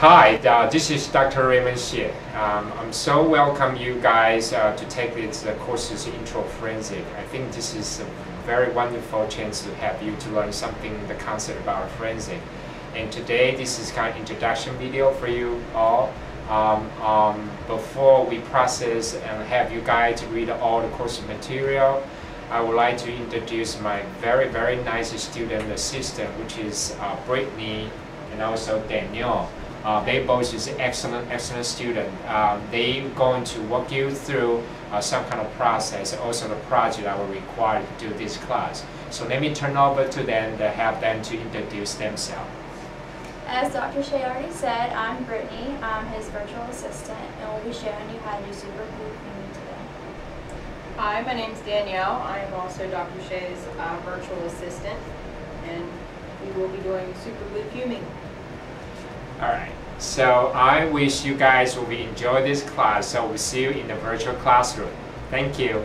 Hi, uh, this is Dr. Raymond Hsieh. Um, I'm so welcome you guys uh, to take this uh, courses Intro Forensic. I think this is a very wonderful chance to have you to learn something, the concept about forensic. And today, this is kind of introduction video for you all. Um, um, before we process and have you guys read all the course material, I would like to introduce my very, very nice student assistant, which is uh, Brittny and also Danielle. Uh, they both is excellent, excellent student. Um, they going to walk you through uh, some kind of process, also the project I will require to do this class. So let me turn over to them to have them to introduce themselves. As Dr. Hsieh already said, I'm Brittny. I'm his virtual assistant, and we'll be showing you how to do super glue cleaning today. Hi, my name is Danielle. I am also Dr. Hsieh's uh, virtual assistant, and we will be doing super glue fuming. All right. So I wish you guys will enjoy this class. So we'll see you in the virtual classroom. Thank you.